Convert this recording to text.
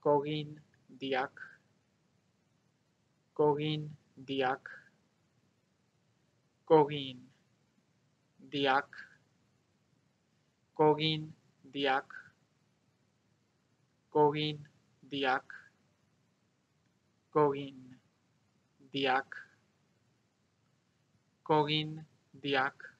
Corin Diak, Corin Diak, Corin Diak, Corin Diak, Corin Diak, Corin Diak, Corin Diak.